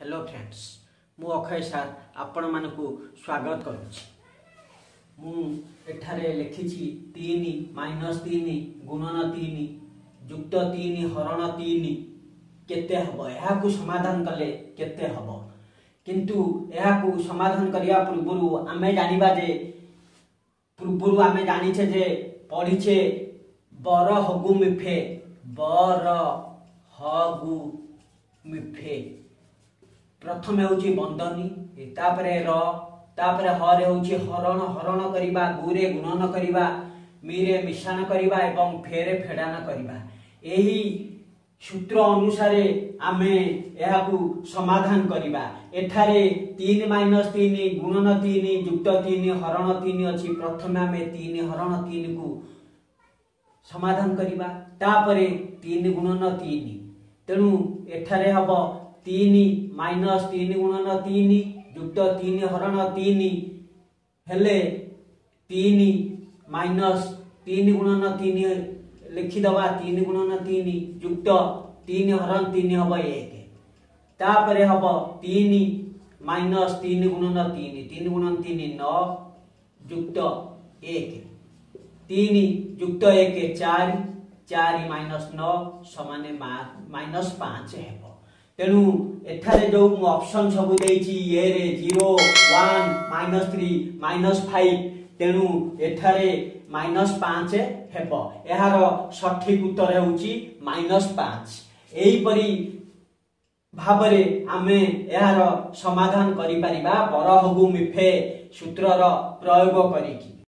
Hello friends ମୁଁ ଅକ୍ଷୟ sir ଆପଣମାନଙ୍କୁ ସ୍ୱାଗତ କରୁଛି। ମୁଁ ଏଠାରେ ଲେଖିଛି ତିନି ମାଇନସ୍ ତିନି ଗୁଣନ ତିନି ଯୁକ୍ତ ତିନି ହରଣ ତିନି। କେତେ ହେବ? ଏହାକୁ ସମାଧାନ କଲେ କେତେ ହେବ? କିନ୍ତୁ ଏହାକୁ ସମାଧାନ କରିବା ପୂର୍ବରୁ ଆମେ ଜାଣିବା ଯେ ପୂର୍ବରୁ ଆମେ ଜାଣିଛେ ଯେ ପଢ଼ିଛେ ବର ହଗୁ ମିଫେ ବର ହଗୁ ମିଫେ। ପ୍ରଥମେ ହେଉଛି ବନ୍ଦନୀ ତାପରେ ର ତାପରେ ହରେ ହେଉଛି ହରଣ ହରଣ କରିବା ଗୁରେ ଗୁଣନ କରିବା ମିରେ ମିଶାଣ କରିବା ଏବଂ ଫେରେ ଫେଡ଼ାନ କରିବା। ଏହି ସୂତ୍ର ଅନୁସାରେ ଆମେ ଏହାକୁ ସମାଧାନ କରିବା। ଏଠାରେ ତିନି ମାଇନସ୍ ତିନି ଗୁଣନ ତିନି ଯୁକ୍ତ ତିନି ହରଣ ତିନି ଅଛି। ପ୍ରଥମେ ଆମେ ତିନି ହରଣ ତିନିକୁ ସମାଧାନ କରିବା। ତାପରେ ତିନି ଗୁଣନ ତିନି। ତେଣୁ ଏଠାରେ ହବ ତିନି ମାଇନସ୍ ତିନି ଗୁଣନ ତିନି ଯୁକ୍ତ ତିନି ହରଣ ତିନି ହେଲେ ତିନି ମାଇନସ୍ ତିନି ଗୁଣନ ତିନି ଲେଖିଦେବା ତିନି ଗୁଣନ ତିନି ଯୁକ୍ତ ତିନି ହରଣ ତିନି ହବ ଏକ ତାପରେ ହବ ତିନି ମାଇନସ୍ ତିନି ଗୁଣନ ତିନି ତିନି ଗୁଣନ ତିନି ନଅ ଯୁକ୍ତ ଏକ ତିନି ଯୁକ୍ତ ଏକ ଚାରି ଚାରି ମାଇନସ୍ ନଅ ସମାନେ ମାଇନସ୍ ପାଞ୍ଚ ହେବ ତେଣୁ ଏଠାରେ ଯୋଉ ମୁଁ ଅପସନ୍ ସବୁ ଦେଇଛି array zero one minus three minus five ତେଣୁ ଏଠାରେ ମାଇନସ୍ ପାଞ୍ଚ ହେବ। ଏହାର ସଠିକ ଉତ୍ତର ହେଉଛି ମାଇନସ୍ ପାଞ୍ଚ। ଏହିପରି ଭାବରେ ଆମେ ଏହାର ସମାଧାନ କରିପାରିବା। ବରହଗୁ ମିଫେ ସୂତ୍ରର ପ୍ରୟୋଗ କରିକି।